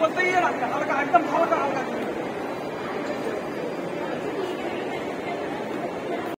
我飞了，你还干啥么？